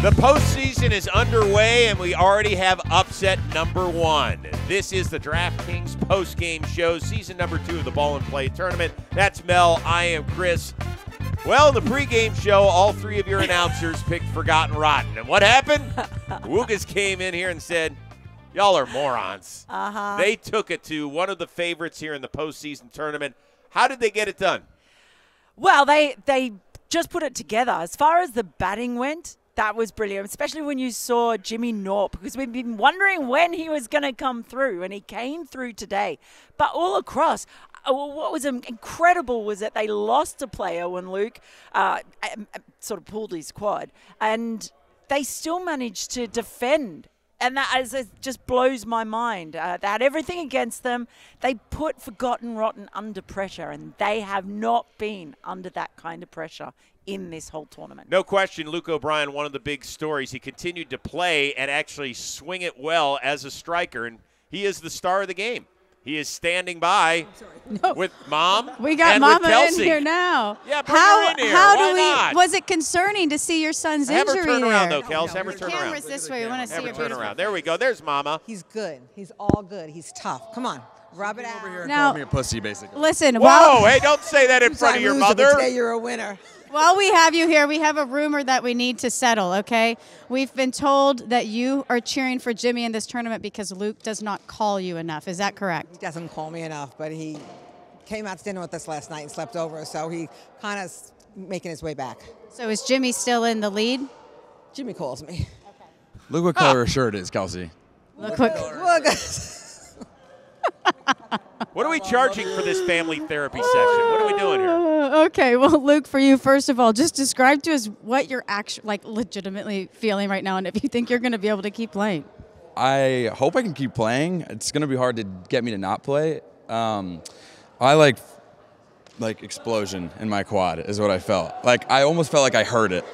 The postseason is underway, and we already have upset number one. This is the DraftKings postgame show, season number two of the Ball in Play tournament. That's Mel. I am Chris. Well, in the pregame show, all three of your announcers picked Forgotten Rotten. And what happened? Woogas came in here and said, Y'all are morons. Uh-huh. They took it to one of the favorites here in the postseason tournament. How did they get it done? Well, they they just put it together. As far as the batting went, that was brilliant, especially when you saw Jimmy Knorp, because we've been wondering when he was going to come through, and he came through today. But all across, uh, what was incredible was that they lost a player when Luke uh, sort of pulled his quad, and they still managed to defend and that is, just blows my mind. Uh, they had everything against them. They put Forgotten Rotten under pressure, and they have not been under that kind of pressure in this whole tournament. No question, Luke O'Brien, one of the big stories. He continued to play and actually swing it well as a striker, and he is the star of the game. He is standing by no. with mom. We got Mama in here now. Yeah, bring how, her in here. How Why do we? Not? Was it concerning to see your son's Have injury her turn there? around though, Kels. Have her turn Camera's around. Camera's this way. We want to see her turn around. There we go. There's Mama. He's good. He's all good. He's tough. Come on. Rub it out. Over here and now, call me a pussy, basically. Listen, Whoa! Well, hey, don't say that in front of your mother. Today you're a winner. While we have you here, we have a rumor that we need to settle, okay? We've been told that you are cheering for Jimmy in this tournament because Luke does not call you enough. Is that correct? He doesn't call me enough, but he came out to dinner with us last night and slept over, so he kind of making his way back. So is Jimmy still in the lead? Jimmy calls me. Okay. Look what color her shirt is, Kelsey. Look what. Look. What are we charging for this family therapy session? What are we doing here? Uh, okay, well, Luke, for you, first of all, just describe to us what you're actually, like, legitimately feeling right now, and if you think you're going to be able to keep playing. I hope I can keep playing. It's going to be hard to get me to not play. Um, I like, like explosion in my quad is what I felt. Like I almost felt like I heard it,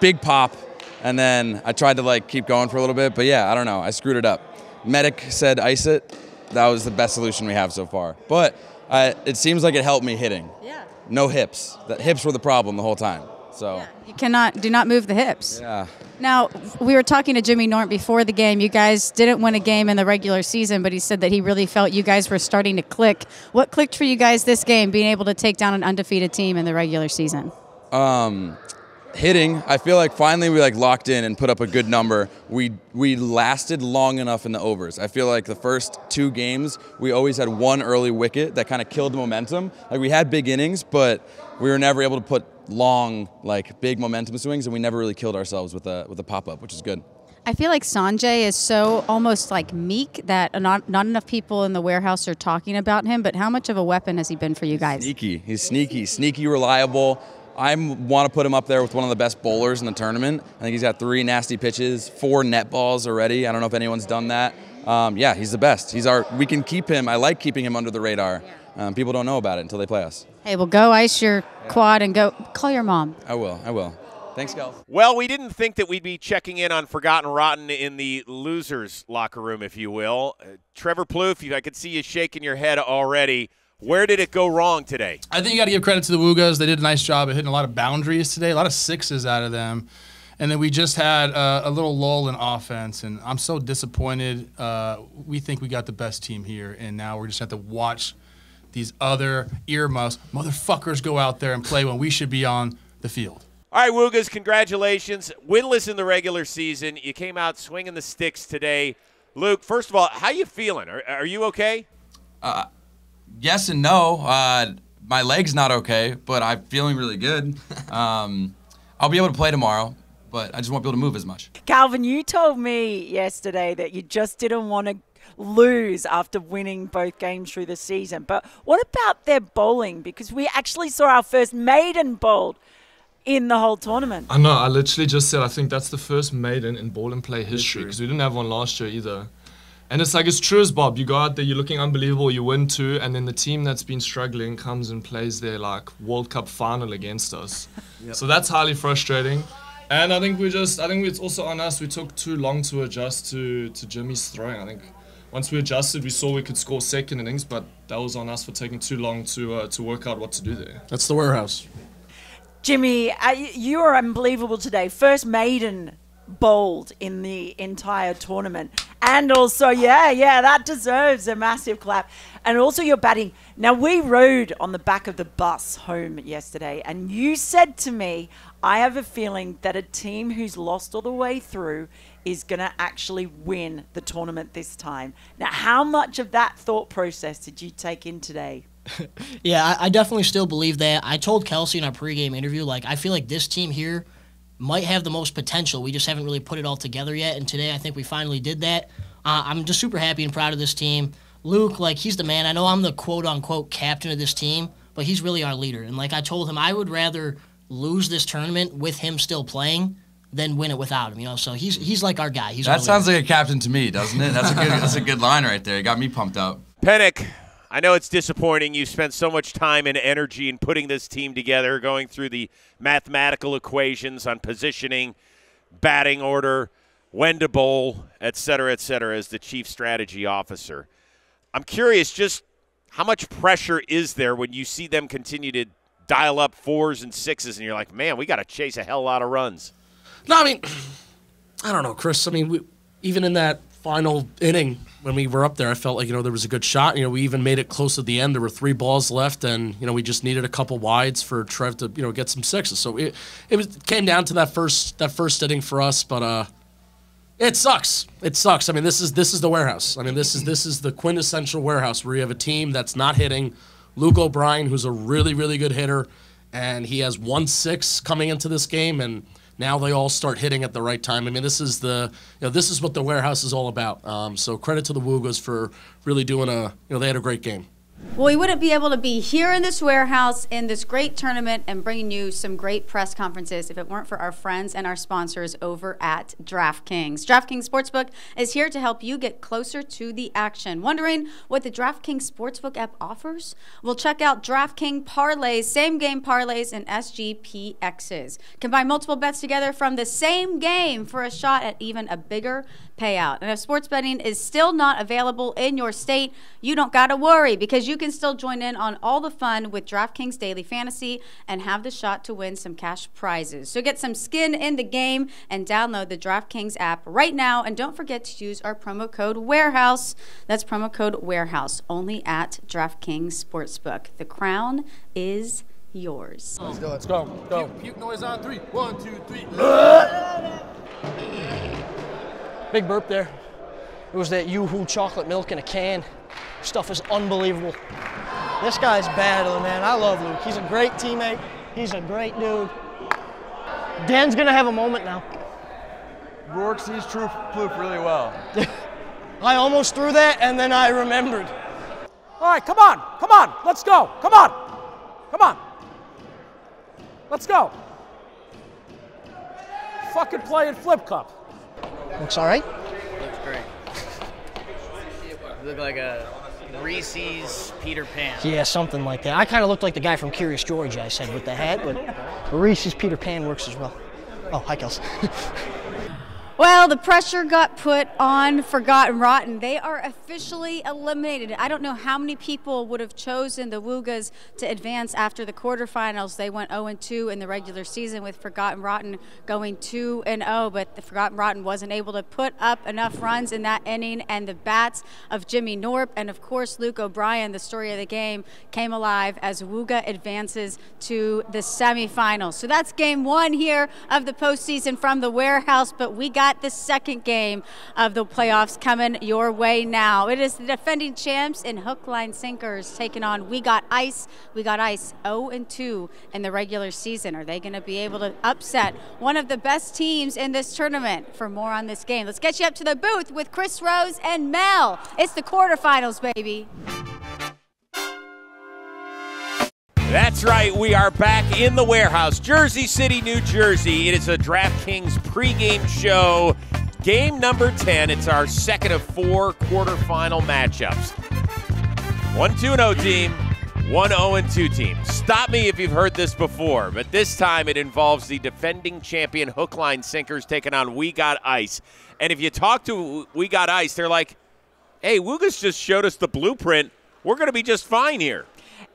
big pop, and then I tried to like keep going for a little bit, but yeah, I don't know. I screwed it up. Medic said ice it that was the best solution we have so far. But uh, it seems like it helped me hitting. Yeah. No hips. The hips were the problem the whole time. So. Yeah. You cannot do not move the hips. Yeah. Now we were talking to Jimmy Norton before the game. You guys didn't win a game in the regular season, but he said that he really felt you guys were starting to click. What clicked for you guys this game, being able to take down an undefeated team in the regular season? Um, hitting, I feel like finally we like locked in and put up a good number. We we lasted long enough in the overs. I feel like the first two games we always had one early wicket that kind of killed the momentum. Like we had big innings, but we were never able to put long like big momentum swings, and we never really killed ourselves with a with a pop up, which is good. I feel like Sanjay is so almost like meek that not not enough people in the warehouse are talking about him. But how much of a weapon has he been for you guys? Sneaky. He's sneaky, sneaky, reliable. I want to put him up there with one of the best bowlers in the tournament. I think he's got three nasty pitches, four net balls already. I don't know if anyone's done that. Um, yeah, he's the best. He's our. We can keep him. I like keeping him under the radar. Um, people don't know about it until they play us. Hey, well, go ice your quad and go call your mom. I will. I will. Thanks, Gal. Well, we didn't think that we'd be checking in on Forgotten Rotten in the losers' locker room, if you will. Uh, Trevor Plouffe, I could see you shaking your head already. Where did it go wrong today? I think you got to give credit to the Woogas. They did a nice job of hitting a lot of boundaries today, a lot of sixes out of them. And then we just had uh, a little lull in offense, and I'm so disappointed. Uh, we think we got the best team here, and now we're just have to watch these other earmuffs motherfuckers go out there and play when we should be on the field. All right, Woogas, congratulations. Winless in the regular season. You came out swinging the sticks today. Luke, first of all, how you feeling? Are, are you okay? Uh, yes and no. Uh, my leg's not okay, but I'm feeling really good. Um, I'll be able to play tomorrow, but I just won't be able to move as much. Calvin, you told me yesterday that you just didn't want to lose after winning both games through the season. But what about their bowling? Because we actually saw our first maiden bowled in the whole tournament. I know. I literally just said I think that's the first maiden in ball in play history because we didn't have one last year either. And it's like it's true as Bob. You go out there, you're looking unbelievable, you win two, and then the team that's been struggling comes and plays their like World Cup final against us. yep. So that's highly frustrating. And I think we just, I think it's also on us. We took too long to adjust to to Jimmy's throwing. I think once we adjusted, we saw we could score second innings, but that was on us for taking too long to uh, to work out what to do there. That's the warehouse. Jimmy, uh, you are unbelievable today. First maiden bowled in the entire tournament. And also, yeah, yeah, that deserves a massive clap. And also your batting. Now, we rode on the back of the bus home yesterday, and you said to me, I have a feeling that a team who's lost all the way through is going to actually win the tournament this time. Now, how much of that thought process did you take in today? yeah, I, I, definitely still believe that. I told Kelsey in our pregame interview, like, I feel like this team here might have the most potential. We just haven't really put it all together yet. And today, I think we finally did that. Uh, I'm just super happy and proud of this team. Luke, like, he's the man. I know I'm the quote unquote captain of this team, but he's really our leader. And, like, I told him, I would rather lose this tournament with him still playing than win it without him. You know, so he's he's like our guy. He's that sounds like a captain to me, doesn't it? That's a good that's a good line right there. It got me pumped up. Penik, I know it's disappointing. You spent so much time and energy in putting this team together, going through the mathematical equations on positioning, batting order, when to bowl, et cetera, et cetera, as the chief strategy officer. I'm curious just how much pressure is there when you see them continue to dial up fours and sixes and you're like, man, we got to chase a hell lot of runs? No, I mean, I don't know, Chris. I mean, we, even in that final inning when we were up there, I felt like you know there was a good shot. You know, we even made it close at the end. There were three balls left, and you know we just needed a couple wides for Trev to you know get some sixes. So it it, was, came down to that first that first inning for us, but uh. It sucks. It sucks. I mean, this is this is the warehouse. I mean, this is this is the quintessential warehouse where you have a team that's not hitting. Luke O'Brien, who's a really really good hitter, and he has one six coming into this game, and now they all start hitting at the right time. I mean, this is the you know this is what the warehouse is all about. Um, so credit to the Woogas for really doing a you know they had a great game. Well, we wouldn't be able to be here in this warehouse in this great tournament and bringing you some great press conferences if it weren't for our friends and our sponsors over at DraftKings. DraftKings Sportsbook is here to help you get closer to the action. Wondering what the DraftKings Sportsbook app offers? Well, check out DraftKings parlays, same game parlays, and SGPXs. Combine multiple bets together from the same game for a shot at even a bigger payout. And if sports betting is still not available in your state, you don't got to worry because you can still join in on all the fun with DraftKings Daily Fantasy and have the shot to win some cash prizes. So get some skin in the game and download the DraftKings app right now. And don't forget to use our promo code WAREHOUSE. That's promo code WAREHOUSE only at DraftKings Sportsbook. The crown is yours. Let's go. Let's go. Go. Puke, puke noise on three. One, two, three. Big burp there. It was that Yoo-Hoo chocolate milk in a can. Stuff is unbelievable. This guy's battling, man. I love Luke. He's a great teammate. He's a great dude. Dan's gonna have a moment now. Rourke sees true proof really well. I almost threw that and then I remembered. All right, come on, come on, let's go. Come on, come on. Let's go. Fucking play at Flip Cup. Looks all right. Looks great. You look like a Reese's Peter Pan. Yeah, something like that. I kind of looked like the guy from Curious George, I said, with the hat, but Reese's Peter Pan works as well. Oh, hi, Kels. Well, the pressure got put on Forgotten Rotten. They are officially eliminated. I don't know how many people would have chosen the Woogas to advance after the quarterfinals. They went 0 2 in the regular season with Forgotten Rotten going 2 0, but the Forgotten Rotten wasn't able to put up enough runs in that inning. And the bats of Jimmy Knorp and, of course, Luke O'Brien, the story of the game, came alive as Wooga advances to the semifinals. So that's game one here of the postseason from the warehouse, but we got got the second game of the playoffs coming your way now. It is the defending champs in hook, line, sinkers taking on We Got Ice. We Got Ice 0 and 2 in the regular season. Are they going to be able to upset one of the best teams in this tournament? For more on this game, let's get you up to the booth with Chris Rose and Mel. It's the quarterfinals, baby. That's right. We are back in the warehouse, Jersey City, New Jersey. It is a DraftKings pregame show. Game number 10. It's our second of four quarterfinal matchups. 1 2 0 team, 1 0 2 team. Stop me if you've heard this before, but this time it involves the defending champion hook line sinkers taking on We Got Ice. And if you talk to We Got Ice, they're like, hey, Woogas just showed us the blueprint. We're going to be just fine here.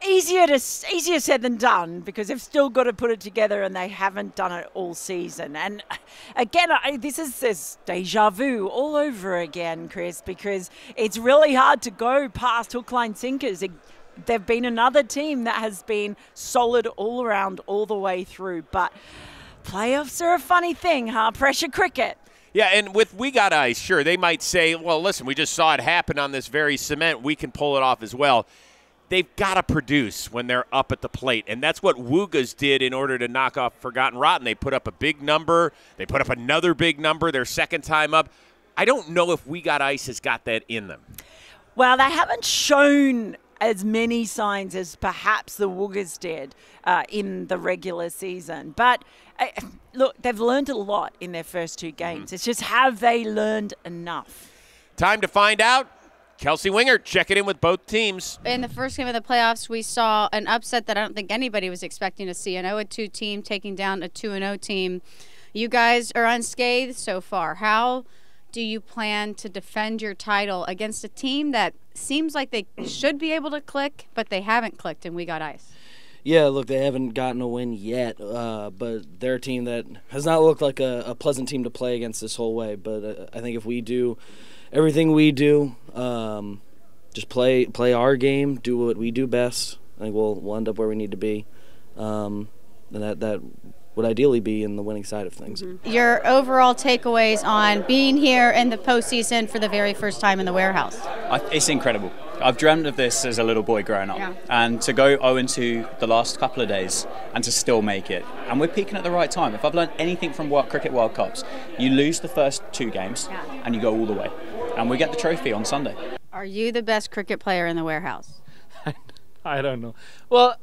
Easier to easier said than done because they've still got to put it together and they haven't done it all season. And again, I, this is this deja vu all over again, Chris, because it's really hard to go past hook, line, sinkers. They've been another team that has been solid all around, all the way through. But playoffs are a funny thing, huh? Pressure cricket. Yeah, and with We Got Ice, sure, they might say, well, listen, we just saw it happen on this very cement. We can pull it off as well they've got to produce when they're up at the plate. And that's what Woogas did in order to knock off Forgotten Rotten. They put up a big number, they put up another big number their second time up. I don't know if We Got Ice has got that in them. Well, they haven't shown as many signs as perhaps the Woogas did uh, in the regular season. But uh, look, they've learned a lot in their first two games. Mm-hmm. It's just have they learned enough? Time to find out. Kelsey Wingert checking in with both teams. In the first game of the playoffs, we saw an upset that I don't think anybody was expecting to see. An 0 2 team taking down a 2 0 team. You guys are unscathed so far. How do you plan to defend your title against a team that seems like they should be able to click, but they haven't clicked and we got ice? Yeah, look, they haven't gotten a win yet, uh, but they're a team that has not looked like a, a, pleasant team to play against this whole way. But uh, I think if we do everything we do. Um, just play play our game, do what we do best. I think we'll we'll end up where we need to be, um, and that that would ideally be in the winning side of things. Mm-hmm. Your overall takeaways on being here in the postseason for the very first time in the warehouse? It's incredible. I've dreamt of this as a little boy growing up, yeah. and to go 0 2 the last couple of days and to still make it. And we're peaking at the right time. If I've learned anything from World Cricket World Cups, you lose the first two games yeah. and you go all the way and we get the trophy on Sunday. Are you the best cricket player in the warehouse? I don't know. Well,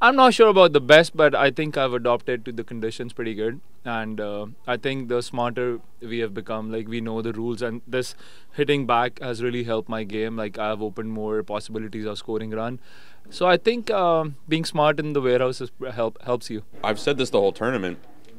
I'm not sure about the best, but I think I've adopted to the conditions pretty good. And uh, I think the smarter we have become, like we know the rules, and this hitting back has really helped my game. Like I've opened more possibilities of scoring run. So I think uh, being smart in the warehouse is help helps you. I've said this the whole tournament,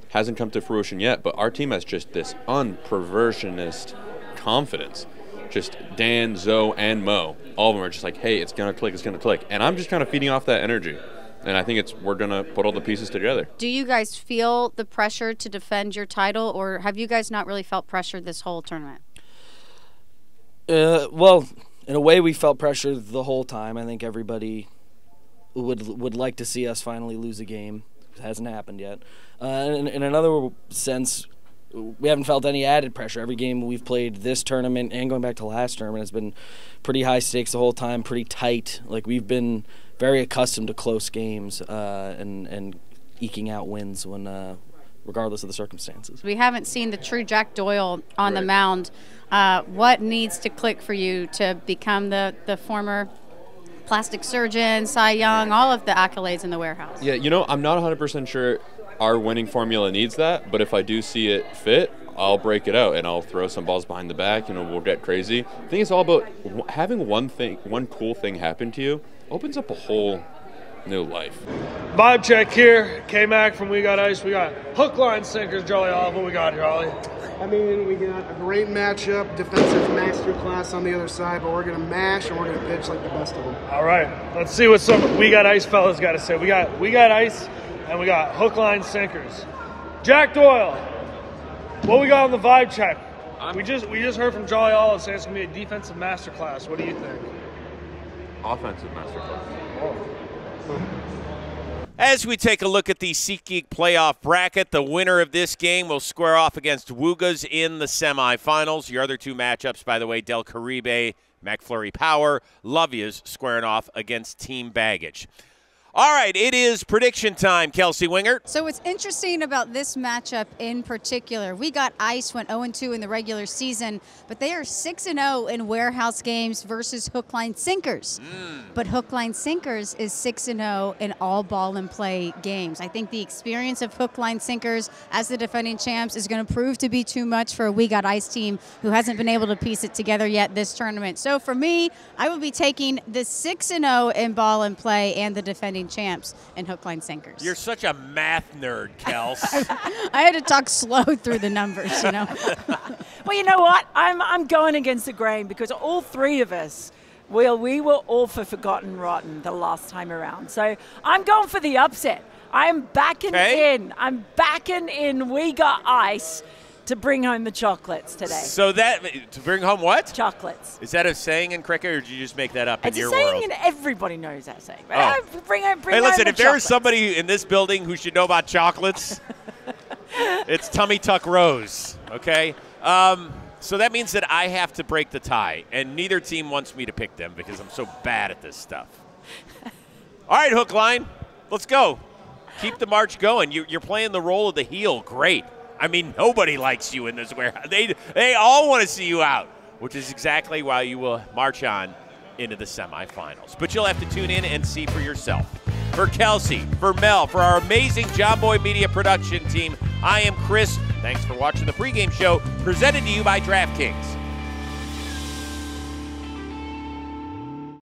hasn't come to fruition yet, but our team has just this unperversionist confidence. Just Dan, Zoe, and Mo, all of them are just like, hey, it's gonna click, it's gonna click, and I'm just kind of feeding off that energy. And I think it's we're gonna put all the pieces together. Do you guys feel the pressure to defend your title, or have you guys not really felt pressure this whole tournament? Uh, well, in a way, we felt pressure the whole time. I think everybody would would like to see us finally lose a game. It hasn't happened yet. Uh, in, in another sense, we haven't felt any added pressure. Every game we've played this tournament and going back to last tournament has been pretty high stakes the whole time, pretty tight. Like we've been very accustomed to close games uh, and and eking out wins when. Uh, regardless of the circumstances. We haven't seen the true Jack Doyle on right. the mound. Uh, what needs to click for you to become the, the former plastic surgeon, Cy Young, all of the accolades in the warehouse? Yeah, you know, I'm not 100% sure our winning formula needs that. But if I do see it fit, I'll break it out and I'll throw some balls behind the back. You know, we'll get crazy. I think it's all about having one thing, one cool thing happen to you opens up a whole new life. Vibe check here. K Mac from We Got Ice. We got hook, line, sinkers. Jolly Olive. What we got, Jolly? I mean, we got a great matchup, defensive masterclass on the other side, but we're going to mash and we're going to pitch like the best of them. All right. Let's see what some We Got Ice fellas got to say. We got We Got Ice and we got hook, line, sinkers. Jack Doyle, what we got on the vibe check? I'm, we just we just heard from Jolly Olive saying it's gonna be a defensive masterclass. What do you think? Offensive masterclass. Oh. As we take a look at the SeatGeek playoff bracket, the winner of this game will square off against Woogas in the semifinals. Your other two matchups, by the way, Del Caribe, McFlurry Power, Lovia's squaring off against Team Baggage. All right, it is prediction time, Kelsey Wingert. So what's interesting about this matchup in particular, we got Ice went 0-2 in the regular season, but they are 6-0 in warehouse games versus Hookline sinkers. Mm. But Hookline sinkers is 6-0 in all ball in play games. I think the experience of Hookline sinkers as the defending champs is going to prove to be too much for a We Got Ice team who hasn't been able to piece it together yet this tournament. So for me, I will be taking the 6-0 in ball in play and the defending champs in hook, line, sinkers. You're such a math nerd, Kels. I had to talk slow through the numbers, you know. well, you know what? I'm I'm going against the grain because all three of us Well, we were all for Forgotten Rotten the last time around. So I'm going for the upset. I'm backing Okay. in. I'm backing in. We got ice to bring home the chocolates today. So that to bring home what? Chocolates. Is that a saying in cricket, or did you just make that up It's in a saying, and everybody knows that saying. But Oh. uh, bring home, bring hey, home listen, the if there is somebody in this building who should know about chocolates, it's Tummy Tuck Rose. Okay. Um, so that means that I have to break the tie, and neither team wants me to pick them because I'm so bad at this stuff. All right, hook line, let's go. Keep the march going. You, you're playing the role of the heel. Great. I mean, nobody likes you in this warehouse. They they all want to see you out, which is exactly why you will march on into the semifinals. But you'll have to tune in and see for yourself. For Kelsey, for Mel, for our amazing Jomboy Media production team, I am Chris. Thanks for watching the pregame show presented to you by DraftKings.